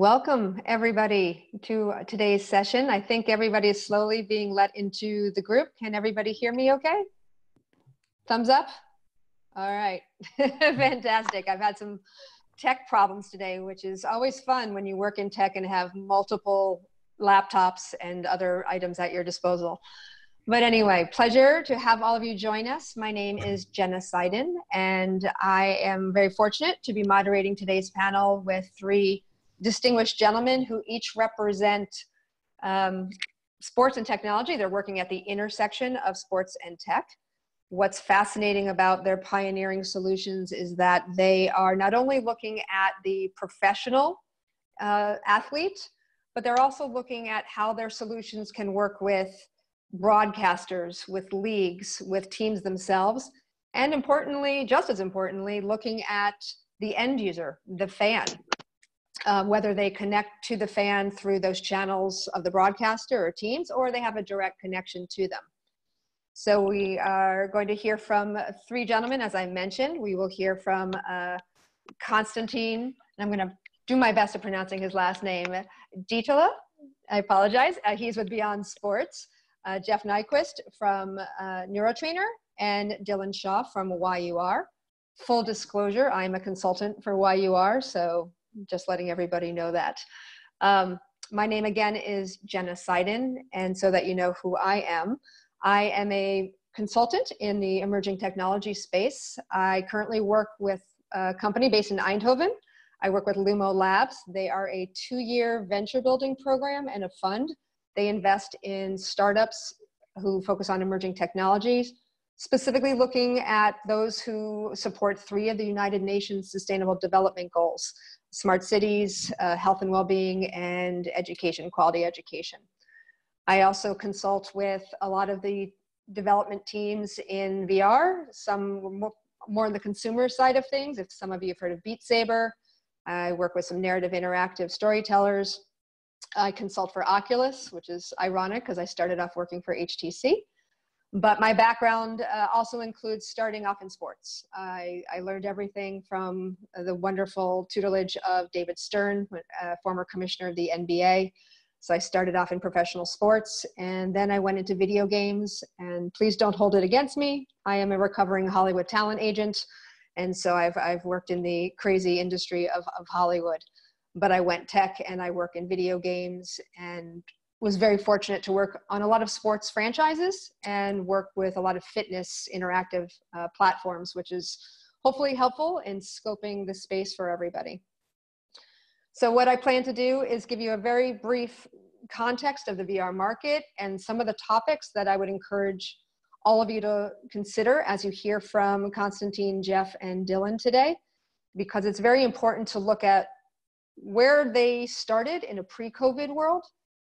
Welcome, everybody, to today's session. I think everybody is slowly being let into the group. Can everybody hear me okay? Thumbs up? All right, fantastic. I've had some tech problems today, which is always fun when you work in tech and have multiple laptops and other items at your disposal. But anyway, pleasure to have all of you join us. My name is Jenna Seiden, and I am very fortunate to be moderating today's panel with three distinguished gentlemen who each represent um, sports and technology. They're working at the intersection of sports and tech. What's fascinating about their pioneering solutions is that they are not only looking at the professional uh, athlete, but they're also looking at how their solutions can work with broadcasters, with leagues, with teams themselves, and importantly, just as importantly, looking at the end user, the fan, um, whether they connect to the fan through those channels of the broadcaster or teams, or they have a direct connection to them. So we are going to hear from three gentlemen, as I mentioned. We will hear from uh, Konstantin, and I'm going to do my best at pronouncing his last name, Dietala. I apologize. Uh, he's with Beyond Sports uh, Jeff Nyquist from uh, Neurotrainer, and Dylan Shaw from YUR. Full disclosure, I'm a consultant for YUR, so just letting everybody know that. Um, my name again is Jenna Seiden, and so that you know who I am, I am a consultant in the emerging technology space. I currently work with a company based in Eindhoven. I work with Lumo Labs. They are a two year venture building program and a fund they invest in startups who focus on emerging technologies, specifically looking at those who support three of the United Nations Sustainable Development Goals smart cities, uh, health and well being, and education, quality education. I also consult with a lot of the development teams in VR, some more, more on the consumer side of things. If some of you have heard of Beat Saber, I work with some narrative interactive storytellers. I consult for Oculus, which is ironic because I started off working for HTC. But my background uh, also includes starting off in sports. I, I, learned everything from the wonderful tutelage of David Stern, uh, former commissioner of the NBA. So I started off in professional sports and then I went into video games. And please don't hold it against me. I am a recovering Hollywood talent agent. And so I've, I've worked in the crazy industry of, of Hollywood but I went tech and I work in video games and was very fortunate to work on a lot of sports franchises and work with a lot of fitness interactive uh, platforms, which is hopefully helpful in scoping the space for everybody. So what I plan to do is give you a very brief context of the VR market and some of the topics that I would encourage all of you to consider as you hear from Constantine, Jeff, and Dylan today, because it's very important to look at where they started in a pre-COVID world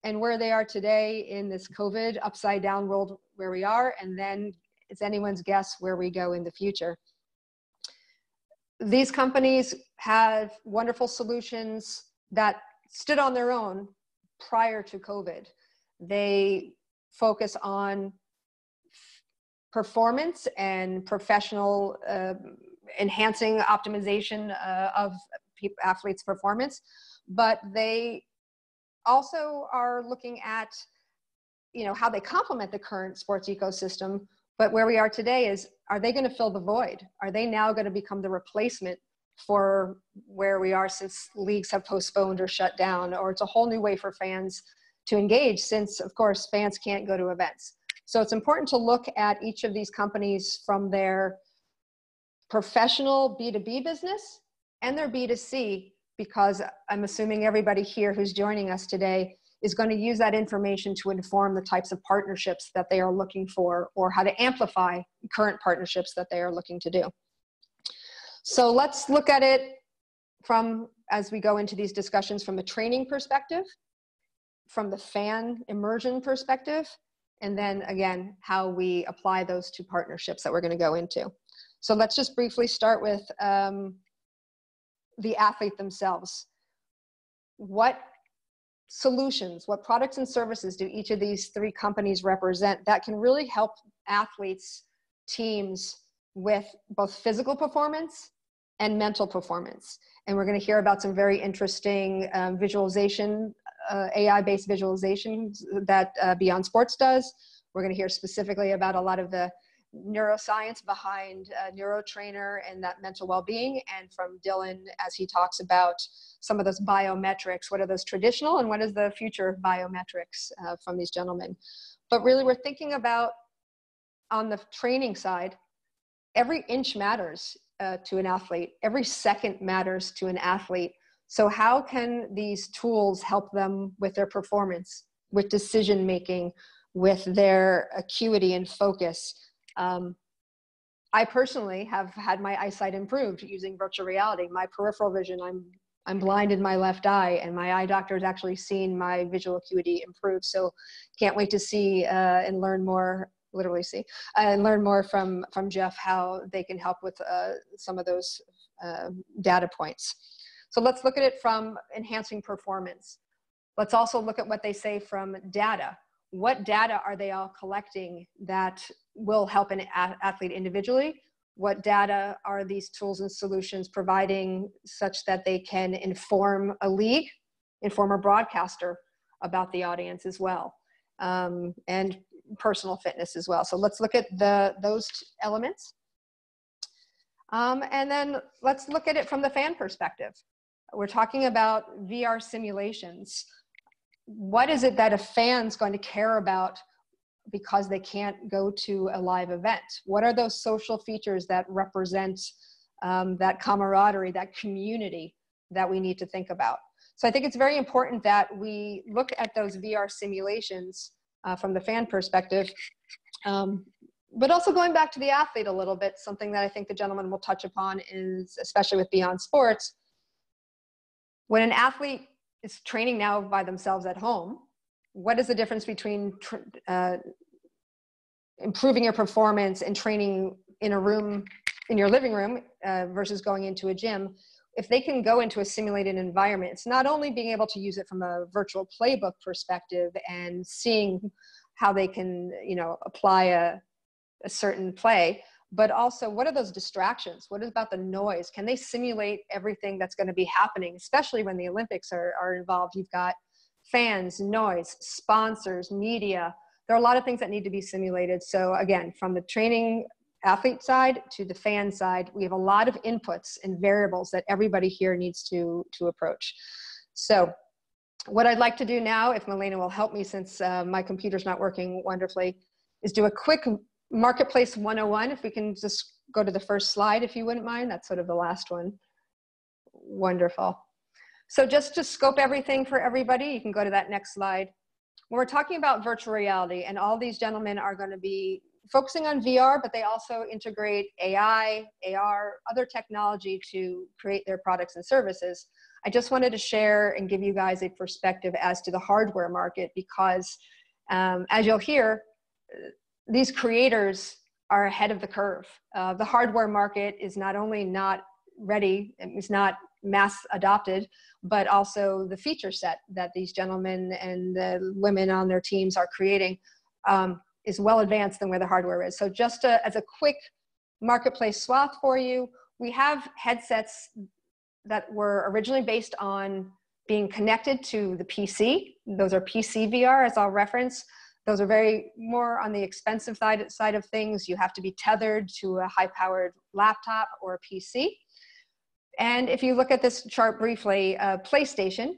and where they are today in this COVID upside down world where we are, and then it's anyone's guess where we go in the future. These companies have wonderful solutions that stood on their own prior to COVID. They focus on performance and professional uh, enhancing optimization uh, of athletes' performance, but they also are looking at you know how they complement the current sports ecosystem. But where we are today is are they going to fill the void? Are they now going to become the replacement for where we are since leagues have postponed or shut down? Or it's a whole new way for fans to engage since of course fans can't go to events. So it's important to look at each of these companies from their professional b2b business and their B2C, because I'm assuming everybody here who's joining us today is going to use that information to inform the types of partnerships that they are looking for or how to amplify current partnerships that they are looking to do. So let's look at it from, as we go into these discussions, from a training perspective, from the fan immersion perspective, and then again, how we apply those two partnerships that we're going to go into. So let's just briefly start with um, the athlete themselves. What solutions, what products and services do each of these three companies represent that can really help athletes, teams with both physical performance and mental performance. And we're going to hear about some very interesting um, visualization, uh, AI-based visualizations that uh, Beyond Sports does. We're going to hear specifically about a lot of the neuroscience behind neurotrainer and that mental well-being and from dylan as he talks about some of those biometrics what are those traditional and what is the future of biometrics uh, from these gentlemen. But really we're thinking about on the training side every inch matters uh, to an athlete. Every second matters to an athlete. So how can these tools help them with their performance with decision making with their acuity and focus um, I personally have had my eyesight improved using virtual reality. My peripheral vision, I'm I'm blind in my left eye, and my eye doctor has actually seen my visual acuity improve. So, can't wait to see uh, and learn more. Literally see uh, and learn more from from Jeff how they can help with uh, some of those uh, data points. So let's look at it from enhancing performance. Let's also look at what they say from data what data are they all collecting that will help an athlete individually? What data are these tools and solutions providing such that they can inform a league, inform a broadcaster about the audience as well, um, and personal fitness as well. So let's look at the those elements. Um, and then let's look at it from the fan perspective. We're talking about VR simulations what is it that a fan's going to care about because they can't go to a live event? What are those social features that represent um, that camaraderie, that community that we need to think about? So I think it's very important that we look at those VR simulations uh, from the fan perspective, um, but also going back to the athlete a little bit, something that I think the gentleman will touch upon is, especially with Beyond Sports, when an athlete is training now by themselves at home what is the difference between uh, improving your performance and training in a room in your living room uh, versus going into a gym? If they can go into a simulated environment it's not only being able to use it from a virtual playbook perspective and seeing how they can you know apply a, a certain play but also what are those distractions? What is about the noise? Can they simulate everything that's going to be happening especially when the olympics are, are involved? You've got fans noise sponsors media. There are a lot of things that need to be simulated. So again from the training athlete side to the fan side we have a lot of inputs and variables that everybody here needs to to approach. So what i'd like to do now if Milena will help me since uh, my computer's not working wonderfully is do a quick Marketplace 101, if we can just go to the first slide, if you wouldn't mind, that's sort of the last one. Wonderful. So just to scope everything for everybody, you can go to that next slide. When we're talking about virtual reality, and all these gentlemen are gonna be focusing on VR, but they also integrate AI, AR, other technology to create their products and services. I just wanted to share and give you guys a perspective as to the hardware market because um, as you'll hear, these creators are ahead of the curve. Uh, the hardware market is not only not ready, it's not mass adopted, but also the feature set that these gentlemen and the women on their teams are creating um, is well advanced than where the hardware is. So just as a quick marketplace swath for you, we have headsets that were originally based on being connected to the PC. Those are PC VR as I'll reference. Those are very more on the expensive side, side of things. You have to be tethered to a high powered laptop or a PC. And if you look at this chart briefly, uh, PlayStation,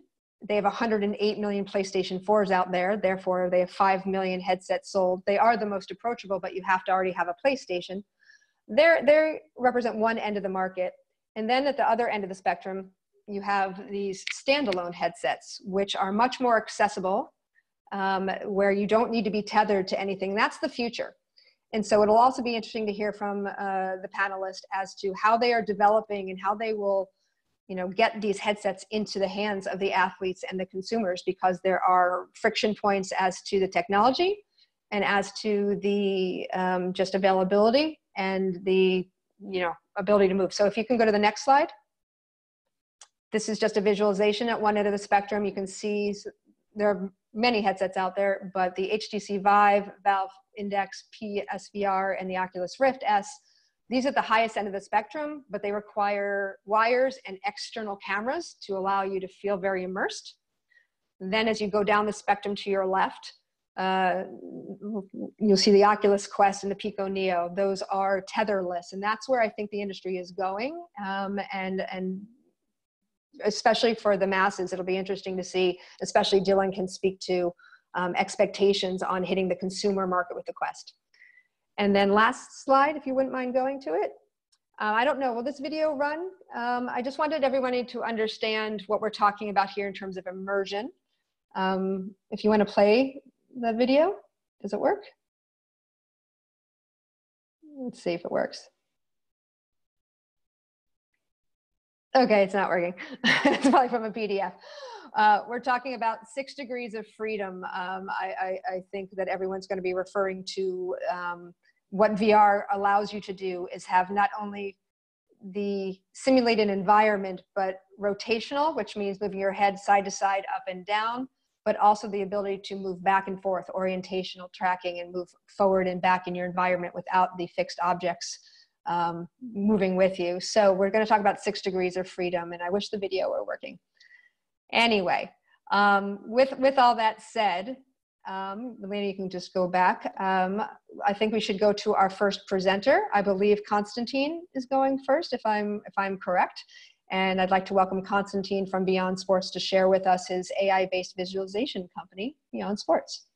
they have 108 million PlayStation 4s out there. Therefore, they have 5 million headsets sold. They are the most approachable, but you have to already have a PlayStation. They're, they represent one end of the market. And then at the other end of the spectrum, you have these standalone headsets, which are much more accessible um, where you don't need to be tethered to anything. That's the future. And so it'll also be interesting to hear from uh, the panelists as to how they are developing and how they will, you know, get these headsets into the hands of the athletes and the consumers because there are friction points as to the technology and as to the um, just availability and the, you know, ability to move. So if you can go to the next slide. This is just a visualization at one end of the spectrum. You can see there are many headsets out there, but the HTC Vive, Valve Index PSVR, and the Oculus Rift S These are the highest end of the spectrum, but they require wires and external cameras to allow you to feel very immersed. Then as you go down the spectrum to your left, uh, you'll see the Oculus Quest and the Pico Neo. Those are tetherless, and that's where I think the industry is going. Um, and and especially for the masses, it'll be interesting to see. Especially Dylan can speak to um, expectations on hitting the consumer market with the Quest. And then last slide, if you wouldn't mind going to it. Uh, I don't know, will this video run? Um, I just wanted everybody to understand what we're talking about here in terms of immersion. Um, if you want to play the video, does it work? Let's see if it works. Okay, it's not working. it's probably from a PDF. Uh, we're talking about six degrees of freedom. Um, I, I, I, think that everyone's going to be referring to um, what VR allows you to do is have not only the simulated environment, but rotational, which means moving your head side to side, up and down, but also the ability to move back and forth, orientational tracking, and move forward and back in your environment without the fixed objects um, moving with you. So we're going to talk about six degrees of freedom, and I wish the video were working. Anyway, um, with with all that said, um, Melina, you can just go back. Um, I think we should go to our first presenter. I believe Constantine is going first, if I'm, if I'm correct. And I'd like to welcome Constantine from Beyond Sports to share with us his AI-based visualization company, Beyond Sports.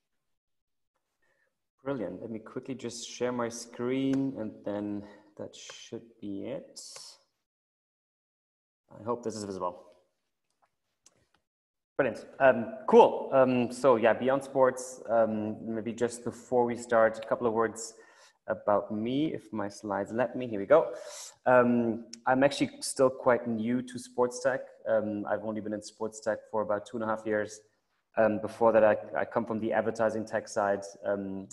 Brilliant. Let me quickly just share my screen and then that should be it. I hope this is visible. Brilliant. Um, cool. Um, so yeah, Beyond Sports, um, maybe just before we start, a couple of words about me, if my slides let me. Here we go. Um, I'm actually still quite new to sports tech. Um, I've only been in sports tech for about two and a half years. Um, before that, I, I, come from the advertising tech side,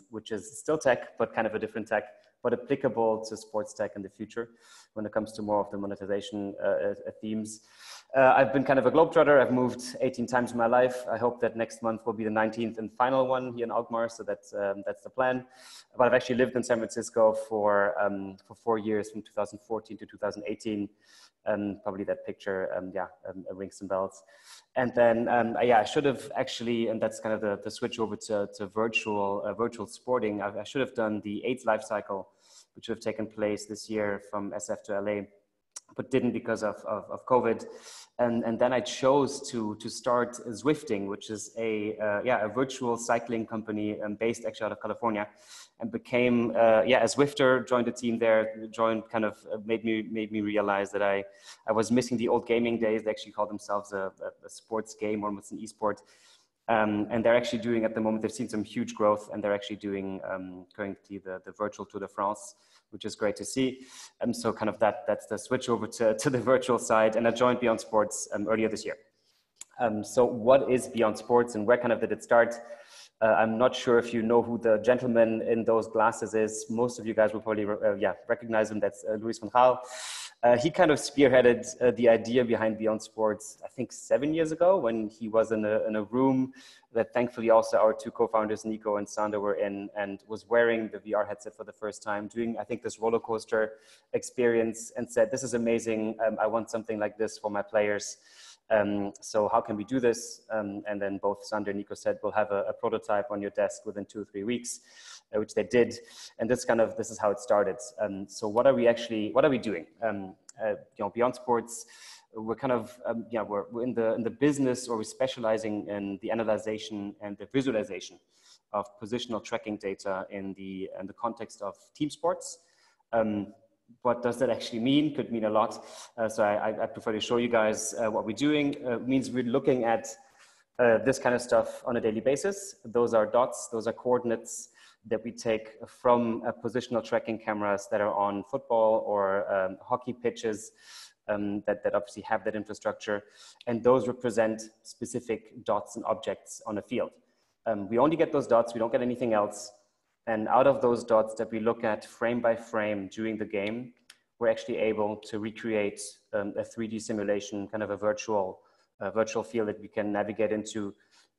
which is still tech, but kind of a different tech, but applicable to sports tech in the future when it comes to more of the monetization uh, uh, themes. Uh, I've been kind of a globetrotter. I've moved 18 times in my life. I hope that next month will be the 19th and final one here in Alkmaar. So that's, um, that's the plan. But I've actually lived in San Francisco for, um, for four years from 2014 to 2018. Um, probably that picture, um, yeah, um, rings some bells. And then, um, yeah, I should have actually, and that's kind of the, the switch over to, to virtual, uh, virtual sporting. I, I should have done the AIDS/LifeCycle, which would have taken place this year from SF to LA but didn't because of, of, of, COVID. And, and then I chose to, to start Zwifting, which is a, uh, yeah, a virtual cycling company um, based actually out of California and became, uh, yeah, a Zwifter, joined the team there, joined kind of uh, made me, made me realize that I, I was missing the old gaming days. They actually call themselves a, a, a sports game, almost an esport. Um, and they're actually doing at the moment, they've seen some huge growth and they're actually doing um, currently the, the virtual Tour de France which is great to see. Um, so kind of that, that's the switch over to, to the virtual side. And I joined Beyond Sports um, earlier this year. Um, so what is Beyond Sports and where kind of did it start? Uh, I'm not sure if you know who the gentleman in those glasses is. Most of you guys will probably uh, yeah, recognize him. That's uh, Louis van Gaal. Uh, he kind of spearheaded uh, the idea behind Beyond Sports, I think seven years ago when he was in a, in a room that thankfully also our two co-founders, Nico and Sander were in and was wearing the VR headset for the first time, doing, I think, this roller coaster experience and said, this is amazing. Um, I want something like this for my players. Um, so how can we do this? Um, and then both Sander and Nico said, we'll have a, a prototype on your desk within two or three weeks, uh, which they did. And this kind of, this is how it started. Um, so what are we actually, what are we doing? Um, uh, you know, beyond sports, we're kind of, um, yeah, we're, we're in, the, in the business or we're specializing in the analyzation and the visualization of positional tracking data in the, in the context of team sports. Um, what does that actually mean? Could mean a lot. Uh, so I, I, prefer to show you guys uh, what we're doing. Uh, means we're looking at uh, this kind of stuff on a daily basis. Those are dots, those are coordinates that we take from uh, positional tracking cameras that are on football or um, hockey pitches um, that, that obviously have that infrastructure. And those represent specific dots and objects on a field. Um, we only get those dots, we don't get anything else. And out of those dots that we look at frame by frame during the game, we're actually able to recreate um, a 3D simulation, kind of a virtual, uh, virtual field that we can navigate into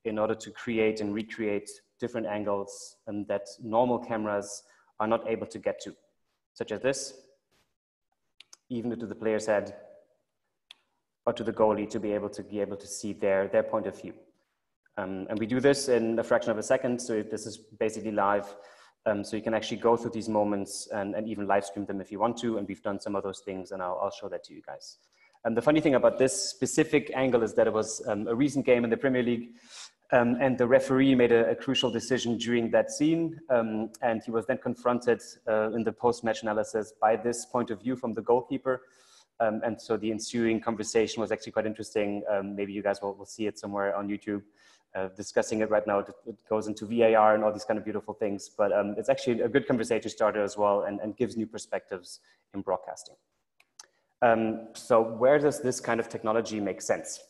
in order to create and recreate different angles um, that normal cameras are not able to get to, such as this. even to the player's head or to the goalie to be able to be able to see their, their point of view. Um, and we do this in a fraction of a second. So this is basically live. Um, so you can actually go through these moments and, and even live stream them if you want to. And we've done some of those things and I'll, I'll show that to you guys. And the funny thing about this specific angle is that it was um, a recent game in the Premier League. Um, and the referee made a, a, crucial decision during that scene. Um, and he was then confronted uh, in the post-match analysis by this point of view from the goalkeeper. Um, and so the ensuing conversation was actually quite interesting. Um, maybe you guys will, will see it somewhere on YouTube. Discussing it right now, it, it, goes into VAR and all these kind of beautiful things, but um, it's actually a good conversation starter as well and, and gives new perspectives in broadcasting. Um, so where does this kind of technology make sense?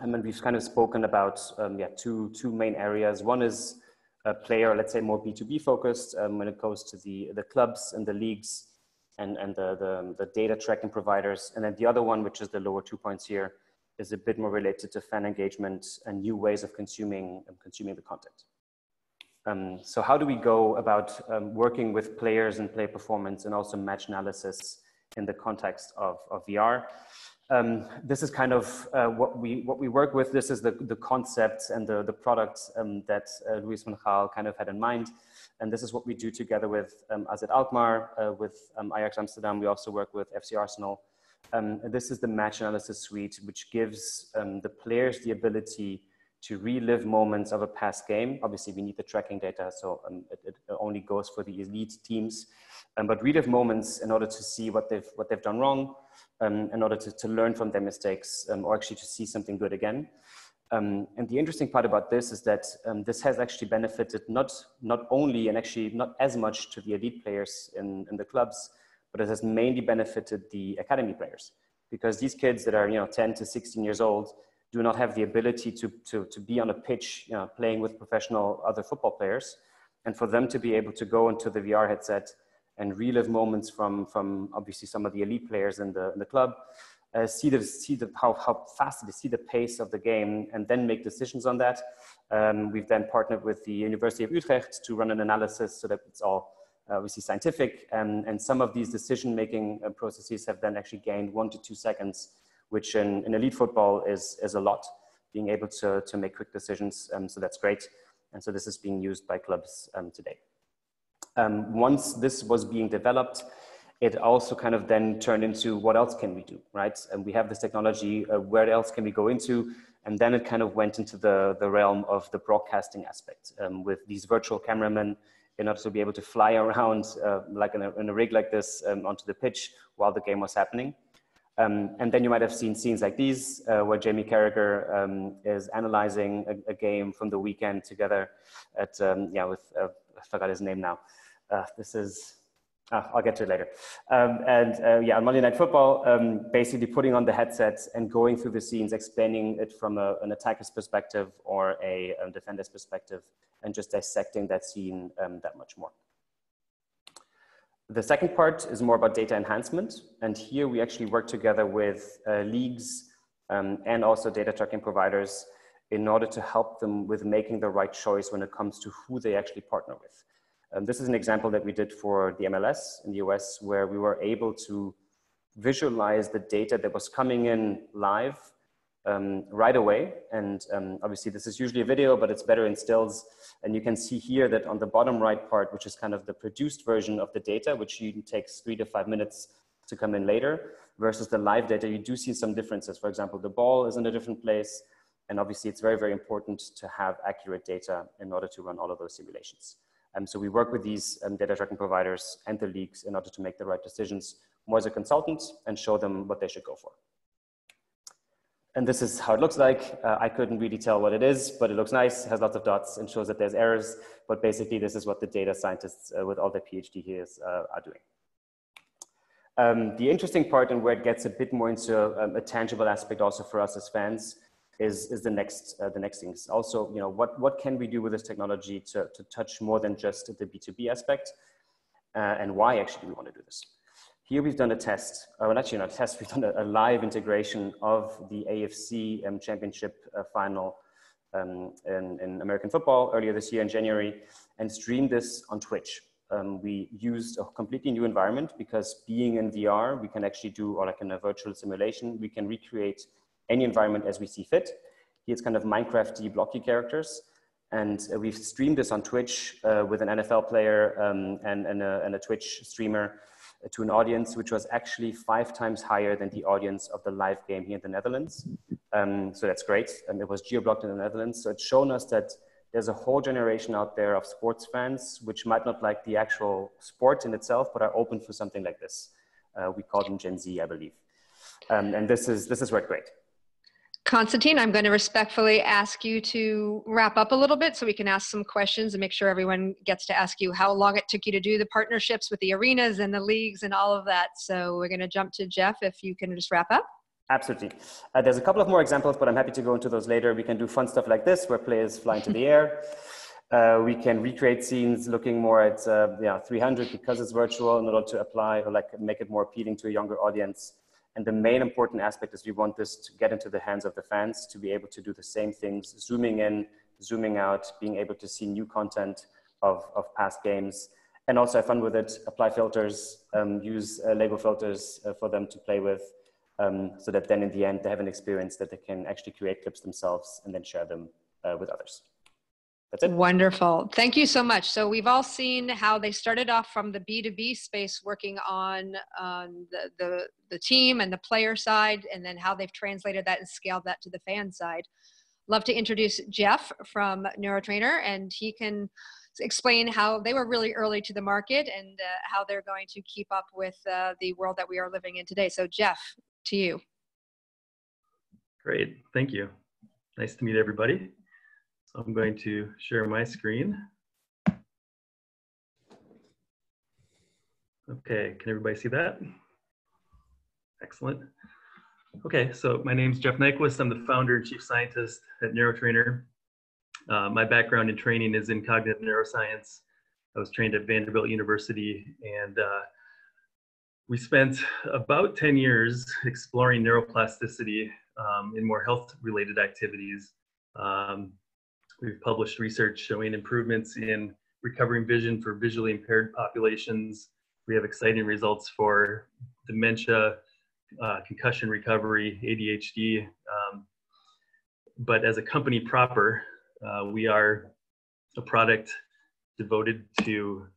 I mean, we've kind of spoken about um, yeah, two, two main areas. One is a player, let's say more B2B focused um, when it goes to the, the clubs and the leagues and, and the, the, the, data tracking providers. And then the other one, which is the lower two points here, is a bit more related to fan engagement and new ways of consuming, um, consuming the content. Um, so how do we go about um, working with players and play performance and also match analysis in the context of, of VR? Um, this is kind of uh, what we what we work with. This is the the concepts and the the products um, that uh, Louis van kind of had in mind. And this is what we do together with um, AZ Alkmaar, uh, with um, Ajax Amsterdam. We also work with FC Arsenal. Um, this is the match analysis suite, which gives um, the players the ability to relive moments of a past game. Obviously, we need the tracking data, so um, it, it, only goes for the elite teams. Um, but relive moments in order to see what they've, what they've done wrong, um, in order to, to learn from their mistakes, um, or actually to see something good again. And the interesting part about this is that this has actually benefited not, not only and actually not as much to the elite players in, in the clubs, but it has mainly benefited the academy players because these kids that are you know 10 to 16 years old do not have the ability to, to, to be on a pitch you know, playing with professional other football players. And for them to be able to go into the VR headset and relive moments from, from obviously some of the elite players in the, in the club uh, see the see the how how fast they see the pace of the game, and then make decisions on that. Um, we've then partnered with the University of Utrecht to run an analysis so that it's all obviously scientific, and and some of these decision making uh, processes have then actually gained one to two seconds, which in, in elite football is is a lot. Being able to to make quick decisions, um, so that's great, and so this is being used by clubs um, today. Um, once this was being developed, it also kind of then turned into what else can we do, right? And we have this technology, uh, where else can we go into? And then it kind of went into the, the realm of the broadcasting aspect um, with these virtual cameramen in order to be able to fly around uh, like in a, in a, rig like this um, onto the pitch while the game was happening. Um, and then you might have seen scenes like these uh, where Jamie Carragher um, is analyzing a, a, game from the weekend together at, um, yeah, with, uh, I forgot his name now. Uh, this is Ah, I'll get to it later. Um, and uh, yeah, on Monday Night Football, um, basically putting on the headsets and going through the scenes, explaining it from a, an attacker's perspective or a, a, defender's perspective, and just dissecting that scene um, that much more. The second part is more about data enhancement. And here we actually work together with uh, leagues um, and also data tracking providers in order to help them with making the right choice when it comes to who they actually partner with. Um, this is an example that we did for the MLS in the US where we were able to visualize the data that was coming in live um, right away. And um, obviously this is usually a video, but it's better in stills. And you can see here that on the bottom right part, which is kind of the produced version of the data, which takes three to five minutes to come in later versus the live data, you do see some differences. For example, the ball is in a different place. And obviously it's very, very important to have accurate data in order to run all of those simulations. Um, so we work with these um, data tracking providers and the leagues in order to make the right decisions more as a consultant and show them what they should go for. And this is how it looks like. Uh, I couldn't really tell what it is, but it looks nice, has lots of dots and shows that there's errors. But basically this is what the data scientists uh, with all their PhD here uh, are doing. Um, the interesting part and where it gets a bit more into um, a tangible aspect also for us as fans is, is the next uh, the next things. Also, you know, what what can we do with this technology to, to touch more than just the B2B aspect, uh, and why actually we want to do this. Here we've done a test, uh, well actually not a test, we've done a, a live integration of the AFC um, championship uh, final um, in, in, American football earlier this year in January and streamed this on Twitch. um, we used a completely new environment because being in VR, we can actually do, or like in a virtual simulation, we can recreate any environment as we see fit. Here it's kind of Minecraft blocky characters. And uh, we've streamed this on Twitch uh, with an NFL player um, and, and, a, and, a, Twitch streamer uh, to an audience which was actually five times higher than the audience of the live game here in the Netherlands. Um, so that's great. And it was geo-blocked in the Netherlands. So it's shown us that there's a whole generation out there of sports fans which might not like the actual sport in itself, but are open for something like this. Uh, we call them Gen Z, I believe. Um, and this is, this is worked great. Konstantin, I'm going to respectfully ask you to wrap up a little bit so we can ask some questions and make sure everyone gets to ask you how long it took you to do the partnerships with the arenas and the leagues and all of that. So we're going to jump to Jeff if you can just wrap up. Absolutely. Uh, there's a couple of more examples, but I'm happy to go into those later. We can do fun stuff like this where players fly into the air. Uh, we can recreate scenes looking more at uh, yeah, 300 because it's virtual in order to apply or like make it more appealing to a younger audience. And the main important aspect is we want this to get into the hands of the fans to be able to do the same things, zooming in, zooming out, being able to see new content of, of past games, and also have fun with it, apply filters, um, use uh, label filters uh, for them to play with, um, so that then in the end they have an experience that they can actually create clips themselves and then share them uh, with others. That's it. Wonderful. Thank you so much. So we've all seen how they started off from the B2B space working on um, the, the, the team and the player side, and then how they've translated that and scaled that to the fan side. Love to introduce Jeff from Neurotrainer, and he can explain how they were really early to the market and uh, how they're going to keep up with uh, the world that we are living in today. So Jeff, to you. Great, thank you. Nice to meet everybody. So I'm going to share my screen. Okay, can everybody see that? Excellent. Okay, so my name is Jeff Nyquist. I'm the founder and chief scientist at Neurotrainer. Uh, my background in training is in cognitive neuroscience. I was trained at Vanderbilt University and uh, we spent about 10 years exploring neuroplasticity um, in more health related activities. Um, We've published research showing improvements in recovering vision for visually impaired populations. We have exciting results for dementia, uh, concussion recovery, ADHD. Um, but as a company proper, uh, we are a product devoted to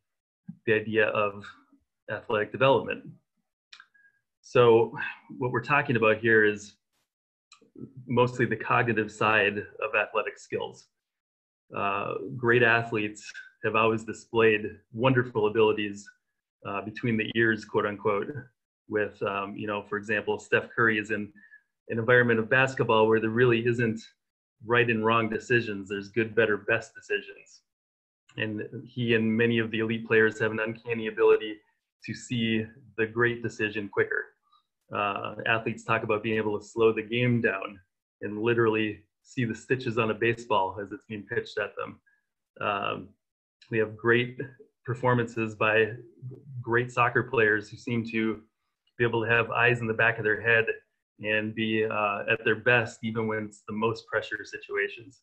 the idea of athletic development. So what we're talking about here is mostly the cognitive side of athletic skills uh, great athletes have always displayed wonderful abilities uh, between the ears, quote unquote. With, um, you know, for example, Steph Curry is in an environment of basketball where there really isn't right and wrong decisions. There's good, better, best decisions. And he and many of the elite players have an uncanny ability to see the great decision quicker. Uh, athletes talk about being able to slow the game down and literally see the stitches on a baseball as it's being pitched at them. Um, we have great performances by great soccer players who seem to be able to have eyes in the back of their head and be uh, at their best even when it's the most pressure situations.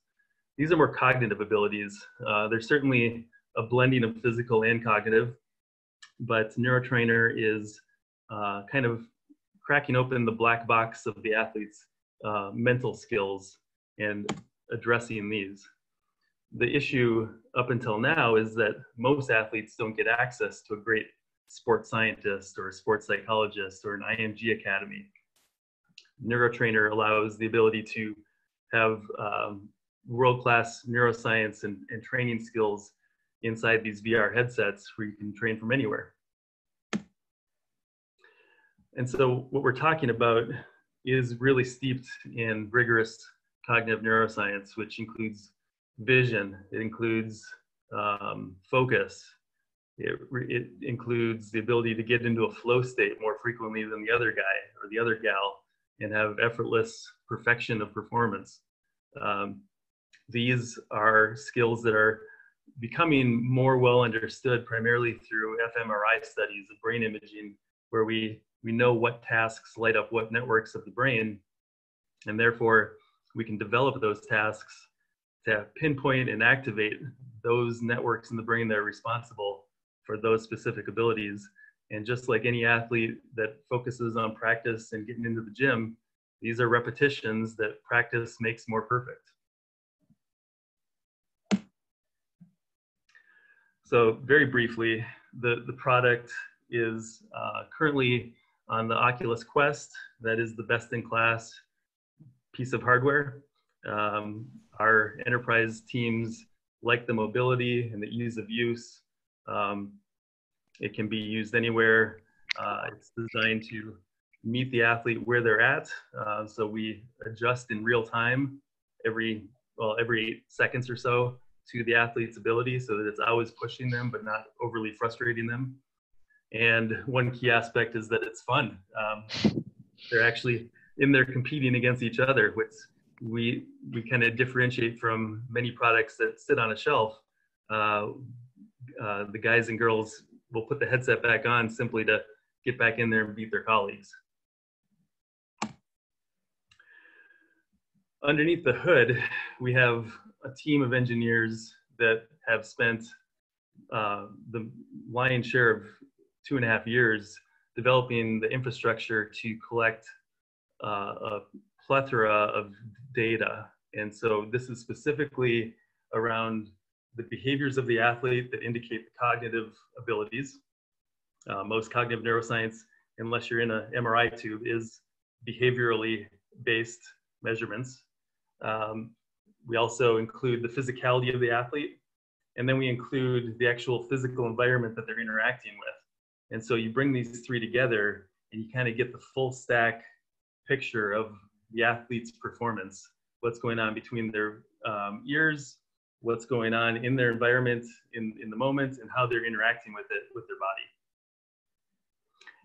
These are more cognitive abilities. Uh, there's certainly a blending of physical and cognitive, but neurotrainer is uh, kind of cracking open the black box of the athlete's uh, mental skills and addressing these. The issue up until now is that most athletes don't get access to a great sports scientist or a sports psychologist or an IMG academy. Neurotrainer allows the ability to have um, world-class neuroscience and, and training skills inside these VR headsets where you can train from anywhere. And so what we're talking about is really steeped in rigorous cognitive neuroscience, which includes vision, it includes um, focus, it, it includes the ability to get into a flow state more frequently than the other guy or the other gal and have effortless perfection of performance. Um, these are skills that are becoming more well understood primarily through fMRI studies of brain imaging, where we, we know what tasks light up what networks of the brain, and therefore we can develop those tasks to pinpoint and activate those networks in the brain that are responsible for those specific abilities. And just like any athlete that focuses on practice and getting into the gym, these are repetitions that practice makes more perfect. So very briefly, the, the product is uh, currently on the Oculus Quest. That is the best in class piece of hardware. Um, our enterprise teams like the mobility and the ease of use. Um, it can be used anywhere. Uh, it's designed to meet the athlete where they're at. Uh, so we adjust in real time every, well, every eight seconds or so to the athlete's ability so that it's always pushing them but not overly frustrating them. And one key aspect is that it's fun. Um, they're actually in there competing against each other, which we we kind of differentiate from many products that sit on a shelf. Uh, uh, the guys and girls will put the headset back on simply to get back in there and beat their colleagues. Underneath the hood, we have a team of engineers that have spent uh, the lion's share of two and a half years developing the infrastructure to collect uh, a plethora of data. And so this is specifically around the behaviors of the athlete that indicate the cognitive abilities. Uh, most cognitive neuroscience, unless you're in an MRI tube, is behaviorally based measurements. Um, we also include the physicality of the athlete, and then we include the actual physical environment that they're interacting with. And so you bring these three together and you kind of get the full stack picture of the athlete's performance, what's going on between their um, ears, what's going on in their environment in, in the moment, and how they're interacting with it with their body.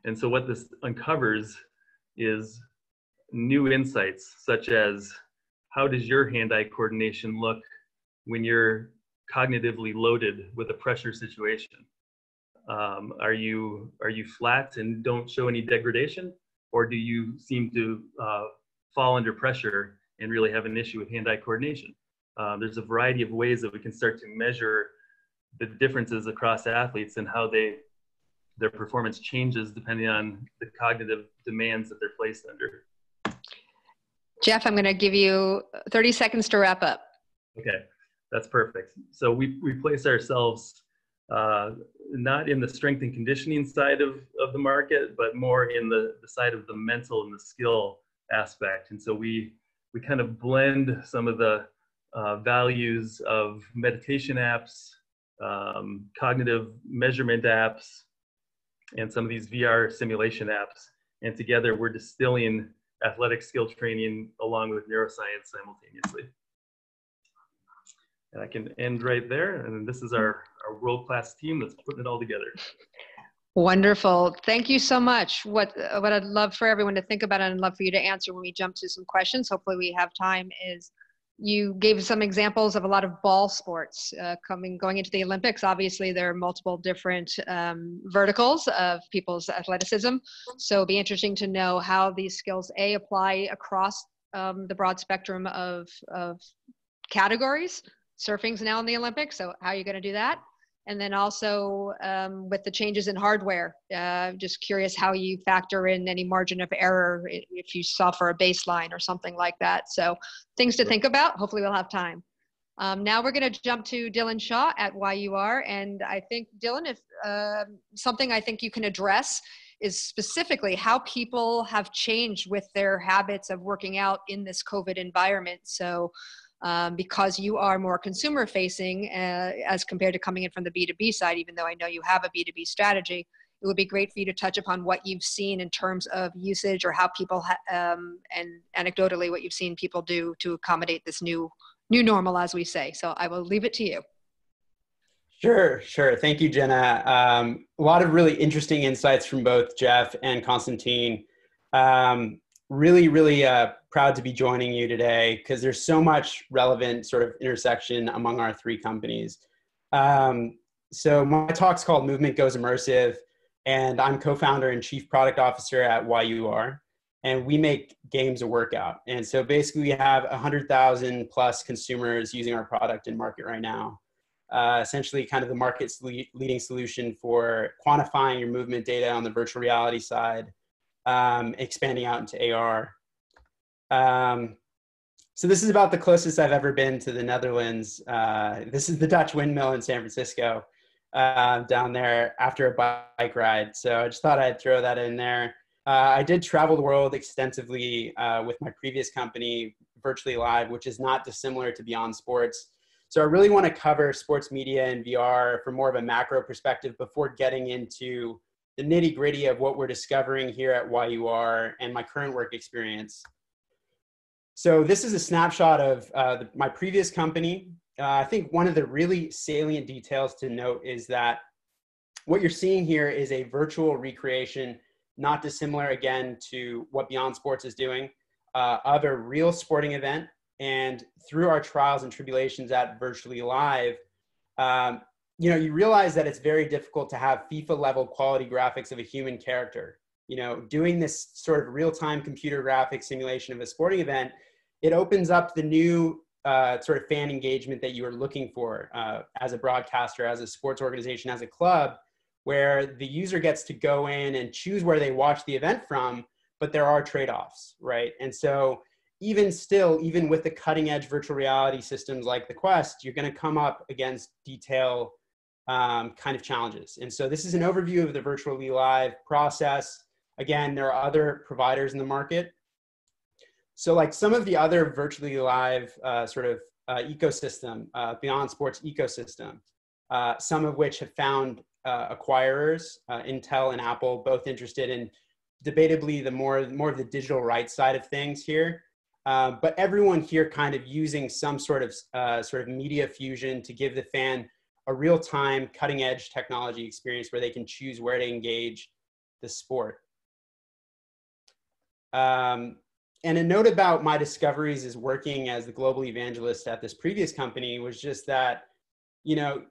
And so what this uncovers is new insights, such as how does your hand-eye coordination look when you're cognitively loaded with a pressure situation? Um, are you are you flat and don't show any degradation, or do you seem to uh, fall under pressure and really have an issue with hand-eye coordination? Um, there's a variety of ways that we can start to measure the differences across athletes and how they their performance changes depending on the cognitive demands that they're placed under. Jeff, I'm going to give you 30 seconds to wrap up. Okay, that's perfect. So we, we place ourselves uh, not in the strength and conditioning side of, of the market, but more in the, the side of the mental and the skill aspect. And so we, we kind of blend some of the uh, values of meditation apps, um, cognitive measurement apps, and some of these VR simulation apps. And together we're distilling athletic skill training along with neuroscience simultaneously. And I can end right there. And this is our, our world-class team that's putting it all together. Wonderful. Thank you so much. What what I'd love for everyone to think about and I'd love for you to answer when we jump to some questions. Hopefully we have time is you gave some examples of a lot of ball sports uh, coming going into the Olympics. Obviously, there are multiple different um, verticals of people's athleticism. So it'd be interesting to know how these skills a apply across um, the broad spectrum of of categories. Surfing's now in the Olympics, so how are you going to do that? And then also um, with the changes in hardware, uh, just curious how you factor in any margin of error if you saw for a baseline or something like that. So things to think about. Hopefully we'll have time. Um, now we're going to jump to Dylan Shaw at YUR. And I think, Dylan, if uh, something I think you can address is specifically how people have changed with their habits of working out in this COVID environment. So um, because you are more consumer facing uh, as compared to coming in from the B2B side, even though I know you have a B2B strategy. It would be great for you to touch upon what you've seen in terms of usage or how people, ha- um, and anecdotally, what you've seen people do to accommodate this new new normal, as we say. So I will leave it to you. Sure, sure. Thank you, Jenna. Um, a lot of really interesting insights from both Jeff and Constantine. Um, really, really uh, proud to be joining you today because there's so much relevant sort of intersection among our three companies. Um, so my talk's called Movement Goes Immersive, and I'm co-founder and chief product officer at YUR, and we make games a workout. And so basically, we have 100,000 plus consumers using our product in market right now. uh, essentially kind of the market's le- leading solution for quantifying your movement data on the virtual reality side, um, expanding out into AR. Um, so this is about the closest I've ever been to the Netherlands. Uh, this is the Dutch windmill in San Francisco uh, down there after a bike ride. So I just thought I'd throw that in there. Uh, I did travel the world extensively uh, with my previous company, Virtually Live, which is not dissimilar to Beyond Sports. So I really want to cover sports media and VR from more of a macro perspective before getting into the nitty gritty of what we're discovering here at YUR and my current work experience. So this is a snapshot of uh, the, my previous company. Uh, I think one of the really salient details to note is that what you're seeing here is a virtual recreation, not dissimilar again to what Beyond Sports is doing, uh, of a real sporting event. And through our trials and tribulations at Virtually Live, um, you know, you realize that it's very difficult to have FIFA level quality graphics of a human character you know, doing this sort of real-time computer graphic simulation of a sporting event, it opens up the new uh, sort of fan engagement that you are looking for uh, as a broadcaster, as a sports organization, as a club, where the user gets to go in and choose where they watch the event from, but there are trade-offs, right? And so even still, even with the cutting edge virtual reality systems like the Quest, you're going to come up against detail um, kind of challenges. And so this is an overview of the virtually live process. Again, there are other providers in the market. So like some of the other virtually live uh, sort of uh, ecosystem, uh, beyond sports ecosystem, uh, some of which have found uh, acquirers, uh, Intel and Apple, both interested in debatably the more, more of the digital rights side of things here. but everyone here kind of using some sort of sort of media fusion to give the fan a real-time cutting edge technology experience where they can choose where to engage the sport. Um, and a note about my discoveries is working as the global evangelist at this previous company was just that, you know,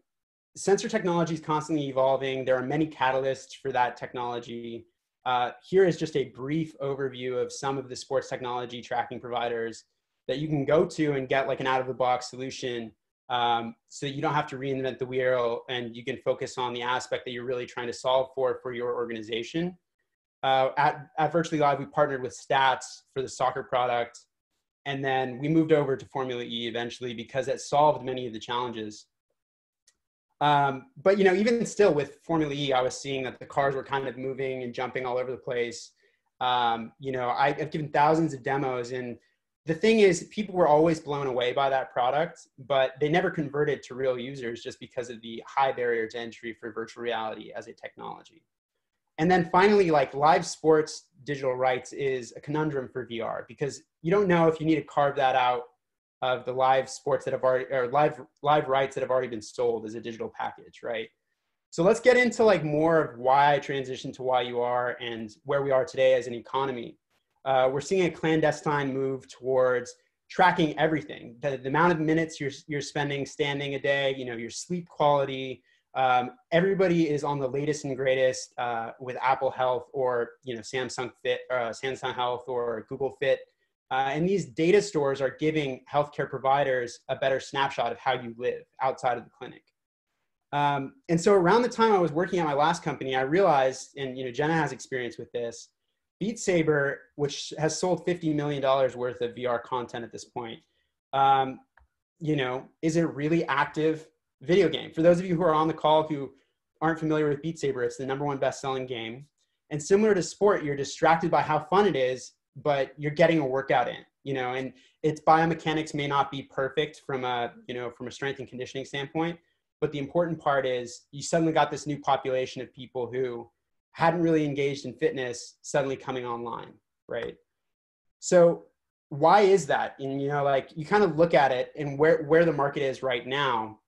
sensor technology is constantly evolving. There are many catalysts for that technology. Uh, here is just a brief overview of some of the sports technology tracking providers that you can go to and get like an out of the box solution um, so you don't have to reinvent the wheel and you can focus on the aspect that you're really trying to solve for for your organization uh, at, at Virtually Live, we partnered with Stats for the soccer product. And then we moved over to Formula E eventually because it solved many of the challenges. Um, but you know, even still with Formula E, I was seeing that the cars were kind of moving and jumping all over the place. Um, you know, I, have given thousands of demos, and the thing is, people were always blown away by that product, but they never converted to real users just because of the high barrier to entry for virtual reality as a technology. And then finally, like live sports digital rights is a conundrum for VR because you don't know if you need to carve that out of the live sports that have already or live live rights that have already been sold as a digital package, right? So let's get into like more of why I transitioned to are and where we are today as an economy. Uh, we're seeing a clandestine move towards tracking everything the, the amount of minutes you're, you're spending standing a day you know your sleep quality um, everybody is on the latest and greatest uh, with Apple Health or you know Samsung Fit, uh, Samsung Health or Google Fit, uh, and these data stores are giving healthcare providers a better snapshot of how you live outside of the clinic. Um, and so around the time I was working at my last company, I realized, and you know Jenna has experience with this, Beat Saber, which has sold $50 million worth of VR content at this point, um, you know, is a really active video game. For those of you who are on the call who aren't familiar with Beat Saber, it's the number one best-selling game. And similar to sport, you're distracted by how fun it is, but you're getting a workout in, you know, and its biomechanics may not be perfect from a, you know, from a strength and conditioning standpoint. But the important part is you suddenly got this new population of people who hadn't really engaged in fitness suddenly coming online, right? So why is that? And you know, like you kind of look at it and where where the market is right now,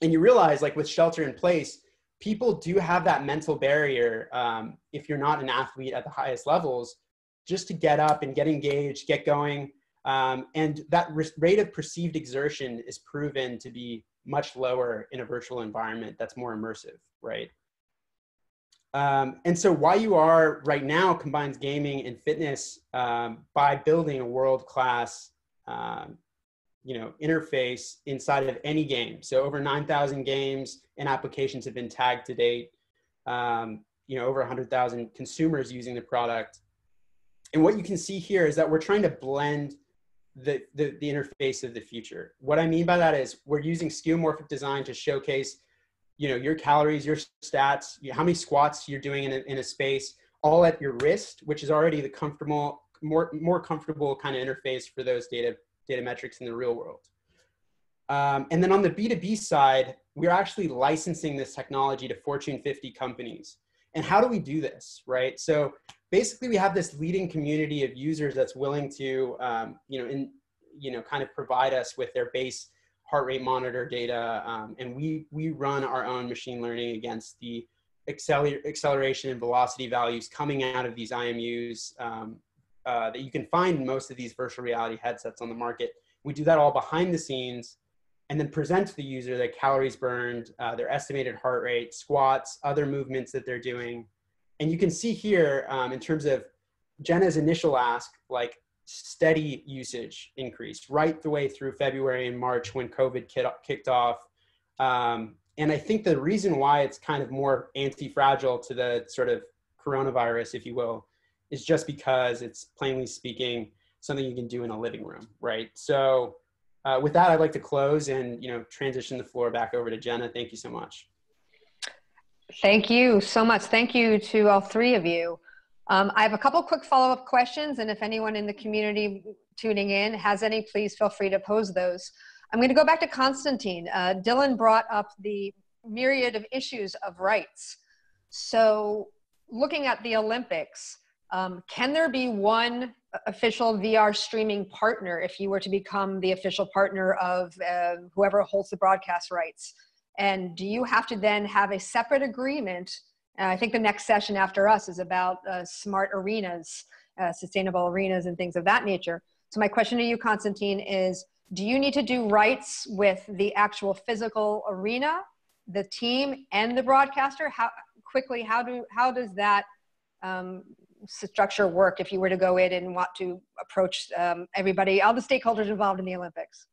and you realize like with shelter in place people do have that mental barrier um, if you're not an athlete at the highest levels just to get up and get engaged get going um, and that rate of perceived exertion is proven to be much lower in a virtual environment that's more immersive right um, and so YUR right now combines gaming and fitness um, by building a world-class um, you know interface inside of any game. So over 9,000 games and applications have been tagged to date. Um, you know over 100,000 consumers using the product. And what you can see here is that we're trying to blend the, the, the interface of the future. What I mean by that is we're using skeuomorphic design to showcase, you know, your calories, your stats, how many squats you're doing in a, in a space, all at your wrist, which is already the comfortable, more, more comfortable kind of interface for those data, data metrics in the real world. Um, and then on the B2B side, we're actually licensing this technology to Fortune 50 companies. And how do we do this, right? So basically we have this leading community of users that's willing to, um, you know, in, you know, kind of provide us with their base heart rate monitor data. Um, and we, we run our own machine learning against the acceler acceleration and velocity values coming out of these IMUs um, uh, that you can find in most of these virtual reality headsets on the market. We do that all behind the scenes and then present to the user their calories burned, uh, their estimated heart rate, squats, other movements that they're doing, and you can see here um, in terms of Jenna's initial ask, like steady usage increased right the way through February and March when COVID kicked off. Um, and I think the reason why it's kind of more anti-fragile to the sort of coronavirus, if you will, is just because it's plainly speaking something you can do in a living room, right? So uh, with that, I'd like to close and you know transition the floor back over to Jenna. Thank you so much. Thank you so much. Thank you to all three of you. Um, I have a couple quick follow-up questions, and if anyone in the community tuning in has any, please feel free to pose those. I'm going to go back to Constantine. Uh, Dylan brought up the myriad of issues of rights. So looking at the Olympics, um, can there be one official VR streaming partner if you were to become the official partner of uh, whoever holds the broadcast rights? And do you have to then have a separate agreement? Uh, I think the next session after us is about uh, smart arenas, uh, sustainable arenas, and things of that nature. So, my question to you, Constantine, is do you need to do rights with the actual physical arena, the team, and the broadcaster? How quickly, how, do, how does that um, structure work if you were to go in and want to approach um, everybody, all the stakeholders involved in the Olympics?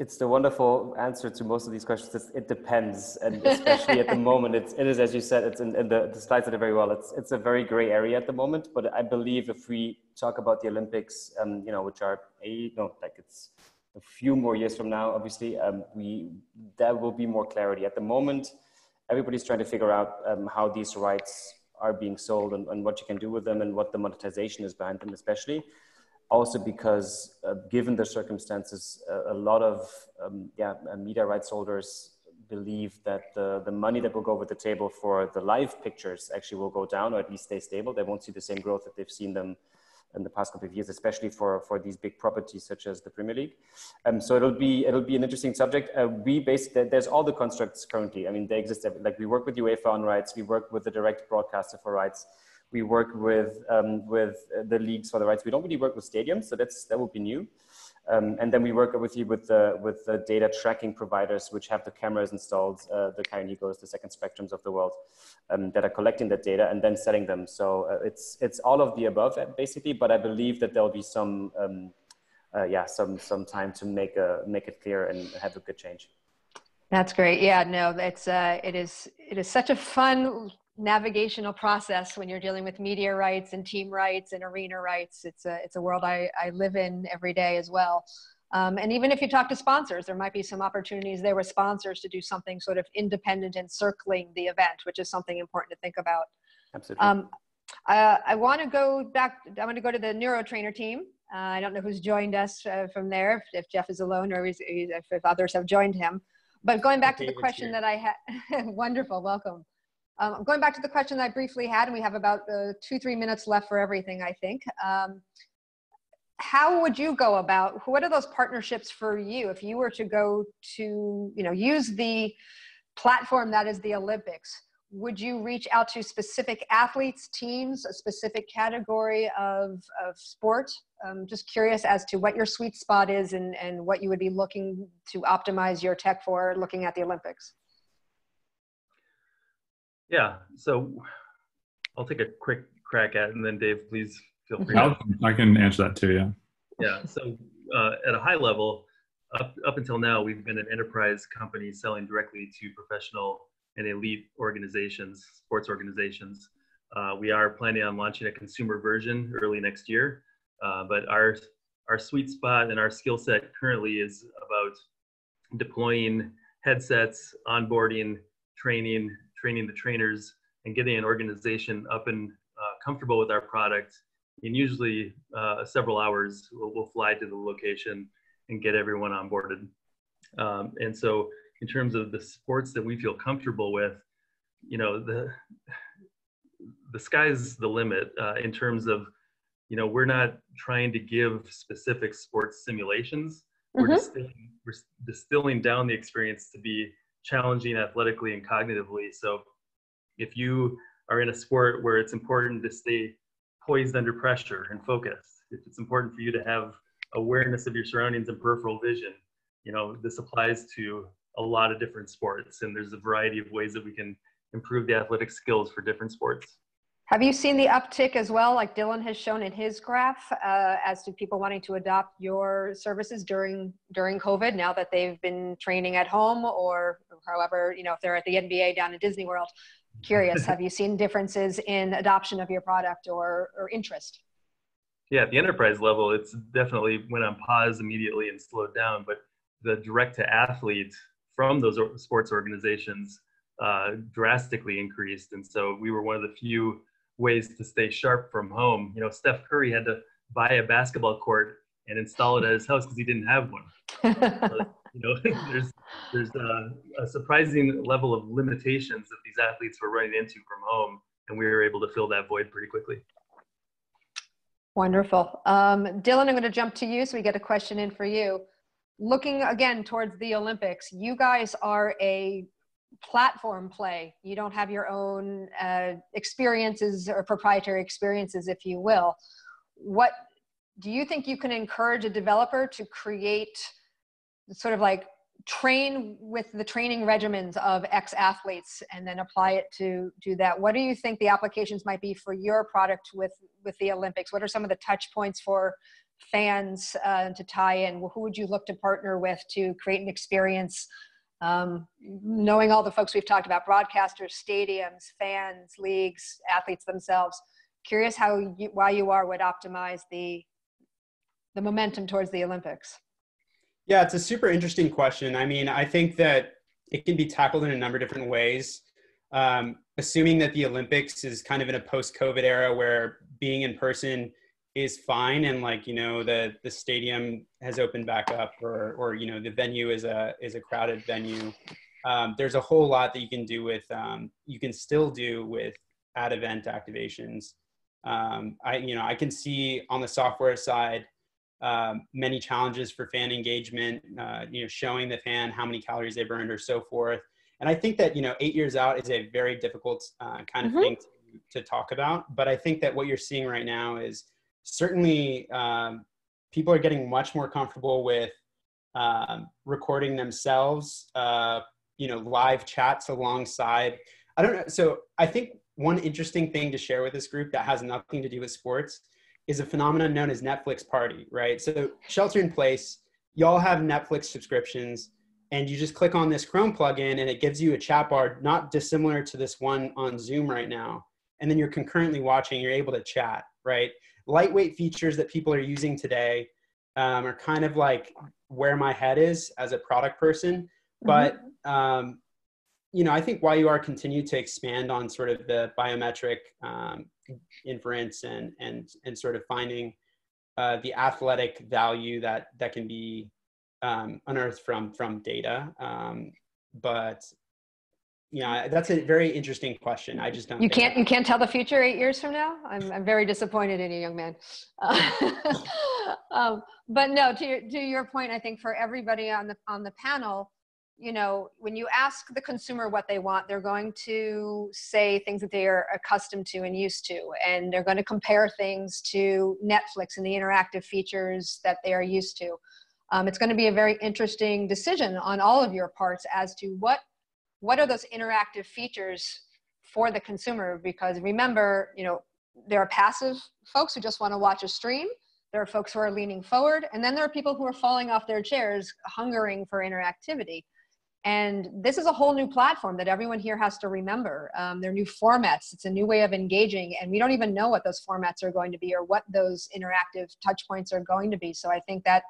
It's the wonderful answer to most of these questions. It's, it depends, and especially at the moment, it's, it is as you said. It's in, in the, the slides said it very well. It's it's a very gray area at the moment. But I believe if we talk about the Olympics, um, you know, which are a no, like it's a few more years from now, obviously, um, we there will be more clarity. At the moment, everybody's trying to figure out um, how these rights are being sold and, and what you can do with them and what the monetization is behind them, especially also because uh, given the circumstances, uh, a lot of um, yeah, uh, media rights holders believe that the, the money that will go over the table for the live pictures actually will go down or at least stay stable. They won't see the same growth that they've seen them in the past couple of years, especially for, for these big properties such as the Premier League. Um, so it'll be it'll be an interesting subject. Uh, we basically there's all the constructs currently. I mean, they exist. Like we work with UEFA on rights, we work with the direct broadcaster for rights. We work with um, with the leagues for the rights. We don't really work with stadiums, so that's that would be new. Um, and then we work obviously with the with the data tracking providers, which have the cameras installed, uh, the ChyronHegos, the Second Spectrums of the world, um, that are collecting that data and then selling them. So uh, it's it's all of the above uh, basically. But I believe that there'll be some um, uh, yeah some some time to make a make it clear and have a good change. That's great. Yeah, no, it's uh, it is it is such a fun navigational process when you're dealing with media rights and team rights and arena rights. It's a, it's a world I, I live in every day as well. Um, and even if you talk to sponsors, there might be some opportunities there with sponsors to do something sort of independent and circling the event, which is something important to think about. Absolutely. Um, uh, I want to go back, I want to go to the neurotrainer team. Uh, I don't know who's joined us uh, from there, if, if, Jeff is alone or if, if others have joined him. But going back to the question here. that I had, wonderful, welcome. Um, going back to the question that I briefly had, and we have about uh, two, three minutes left for everything, I think. Um, how would you go about, what are those partnerships for you if you were to go to, you know, use the platform that is the Olympics? Would you reach out to specific athletes, teams, a specific category of, of sport? I'm just curious as to what your sweet spot is and, and what you would be looking to optimize your tech for looking at the Olympics. Yeah, so I'll take a quick crack at it, and then Dave, please feel free. I can answer that too. Yeah. Yeah. So uh, at a high level, up, up until now, we've been an enterprise company selling directly to professional and elite organizations, sports organizations. Uh, we are planning on launching a consumer version early next year, uh, but our our sweet spot and our skill set currently is about deploying headsets, onboarding, training, training the trainers, and getting an organization up and uh, comfortable with our product. In usually uh, several hours, we'll, we'll, fly to the location and get everyone onboarded. Um, and so, in terms of the sports that we feel comfortable with, you know, the the sky's the limit uh, in terms of, you know, we're not trying to give specific sports simulations. Mm-hmm. We're, distilling, we're distilling down the experience to be challenging athletically and cognitively. So if you are in a sport where it's important to stay poised under pressure and focused, if it's important for you to have awareness of your surroundings and peripheral vision, you know, this applies to a lot of different sports and there's a variety of ways that we can improve the athletic skills for different sports. Have you seen the uptick as well, like Dylan has shown in his graph, uh, as to people wanting to adopt your services during during COVID? Now that they've been training at home, or however, you know, if they're at the NBA down in Disney World. Curious, have you seen differences in adoption of your product or or interest? Yeah, at the enterprise level, it's definitely went on pause immediately and slowed down. But the direct to athlete from those sports organizations uh, drastically increased, and so we were one of the few ways to stay sharp from home. You know, Steph Curry had to buy a basketball court and install it at his house because he didn't have one. you know, there's there's a, a, surprising level of limitations that these athletes were running into from home, and we were able to fill that void pretty quickly. Wonderful, um, Dylan. I'm going to jump to you, so we get a question in for you. Looking again towards the Olympics, you guys are a platform play. You don't have your own uh, experiences or proprietary experiences, if you will. What do you think you can encourage a developer to create sort of like train with the training regimens of ex athletes and then apply it to do that what do you think the applications might be for your product with with the olympics what are some of the touch points for fans uh, to tie in who would you look to partner with to create an experience um, knowing all the folks we've talked about broadcasters stadiums fans leagues athletes themselves curious how you, YUR would optimize the the momentum towards the olympics. Yeah it's a super interesting question. I mean i think that it can be tackled in a number of different ways. Um, assuming that the olympics is kind of in a post-covid era where being in person is fine and like you know the the stadium has opened back up or or you know the venue is a is a crowded venue. Um, there's a whole lot that you can do with um, you can still do with at event activations. Um, i you know i can see on the software side um, many challenges for fan engagement uh, you know showing the fan how many calories they burned or so forth. And i think that you know eight years out is a very difficult uh, kind of mm-hmm. thing to, to talk about. But i think that what you're seeing right now is certainly um, people are getting much more comfortable with um, recording themselves, uh, you know, live chats alongside. I don't know. So I think one interesting thing to share with this group that has nothing to do with sports is a phenomenon known as Netflix party, right? So shelter in place, y'all have Netflix subscriptions and you just click on this Chrome plugin and it gives you a chat bar not dissimilar to this one on Zoom right now. And then you're concurrently watching, you're able to chat, right? Lightweight features that people are using today um, are kind of like where my head is as a product person. Mm-hmm. But um, you know, I think YUR continue to expand on sort of the biometric um, inference and and and sort of finding uh, the athletic value that that can be um, unearthed from from data. Um, but yeah, that's a very interesting question. I just don't. You can't. You can't tell the future eight years from now. I'm. I'm very disappointed in you, young man. Uh, um, but no, to your to your point, I think for everybody on the on the panel, you know, when you ask the consumer what they want, they're going to say things that they are accustomed to and used to, and they're going to compare things to Netflix and the interactive features that they are used to. Um, it's going to be a very interesting decision on all of your parts as to what what are those interactive features for the consumer because remember you know there are passive folks who just want to watch a stream there are folks who are leaning forward, and then there are people who are falling off their chairs, hungering for interactivity. And this is a whole new platform that everyone here has to remember. Um, they're new formats. It's a new way of engaging, and we don't even know what those formats are going to be or what those interactive touch points are going to be. So I think that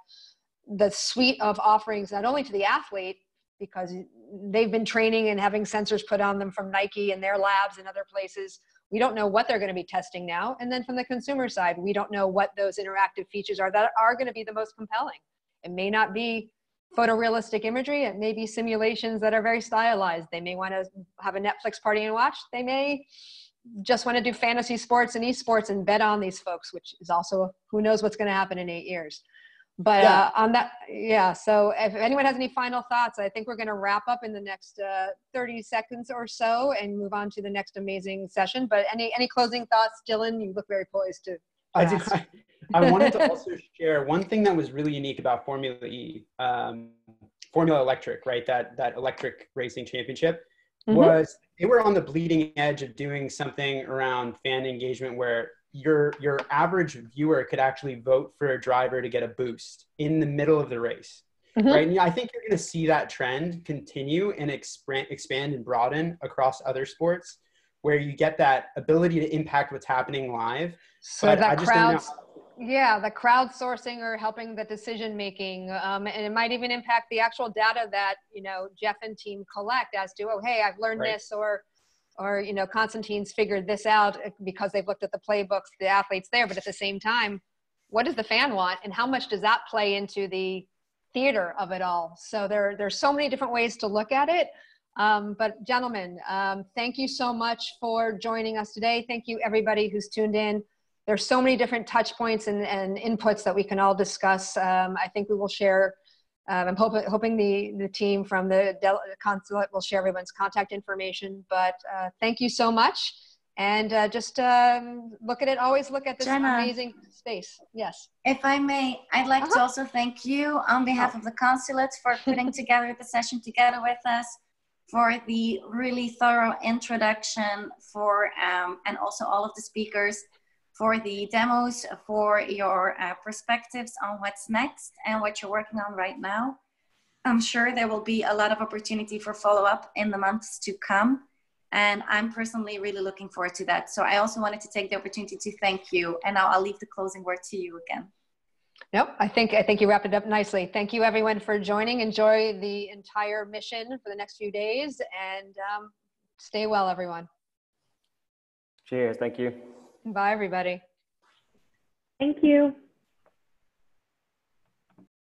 the suite of offerings, not only to the athlete, because they've been training and having sensors put on them from Nike and their labs and other places. We don't know what they're going to be testing now. And then from the consumer side, we don't know what those interactive features are that are going to be the most compelling. It may not be photorealistic imagery. It may be simulations that are very stylized. They may want to have a Netflix party and watch. They may just want to do fantasy sports and esports and bet on these folks, which is also who knows what's going to happen in eight years. But yeah. uh, on that, yeah. So if anyone has any final thoughts, I think we're going to wrap up in the next uh, 30 seconds or so and move on to the next amazing session. But any any closing thoughts, Dylan? You look very poised to. I do. I, I wanted to also share one thing that was really unique about Formula E, um, Formula Electric, right? That that electric racing championship mm-hmm. was they were on the bleeding edge of doing something around fan engagement where your your average viewer could actually vote for a driver to get a boost in the middle of the race mm-hmm. right and i think you're going to see that trend continue and expand expand and broaden across other sports where you get that ability to impact what's happening live so but that crowd yeah the crowdsourcing or helping the decision making um, and it might even impact the actual data that you know jeff and team collect as to oh hey i've learned right. this or or you know constantine's figured this out because they've looked at the playbooks the athletes there but at the same time what does the fan want and how much does that play into the theater of it all? So there there's so many different ways to look at it. Um, but gentlemen um, thank you so much for joining us today. Thank you everybody who's tuned in. There's so many different touch points and, and inputs that we can all discuss. Um, i think we will share um, I'm hope, hoping the, the team from the consulate will share everyone's contact information. But uh, thank you so much. And uh, just um, look at it, always look at this Jenna, amazing space. Yes. If I may, I'd like uh-huh. to also thank you on behalf of the consulate for putting together the session together with us, for the really thorough introduction, for um, and also all of the speakers for the demos, for your uh, perspectives on what's next and what you're working on right now. I'm sure there will be a lot of opportunity for follow-up in the months to come. And I'm personally really looking forward to that. So I also wanted to take the opportunity to thank you. And now I'll leave the closing word to you again. Nope, I think I think you wrapped it up nicely. Thank you everyone for joining. Enjoy the entire mission for the next few days and um, stay well, everyone. Cheers. Thank you. Bye, everybody. Thank you.